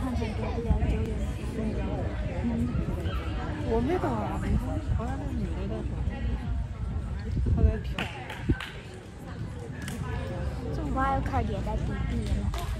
看多不了九点。嗯，我没懂啊，好像那女的在说，她在跳。这 wild card 在 DB 了。